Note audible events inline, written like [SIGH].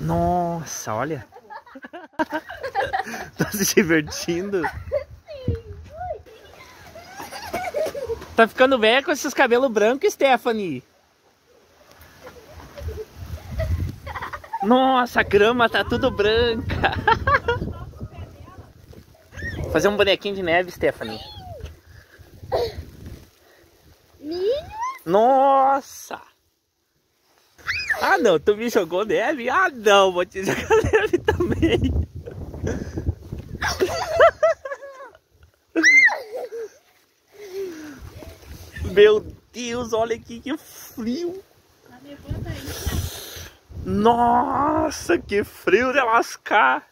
Nossa, olha. [LAUGHS] tá se divertindo. Tá ficando velha com esses cabelos brancos, Stephanie. Nossa, a grama tá tudo branca. Vou [LAUGHS] fazer um bonequinho de neve, Stephanie. Nossa! Ah não, tu me jogou neve? Ah não, vou te jogar [LAUGHS] neve também. Meu Deus, olha aqui que frio. Nossa, que frio de lascar.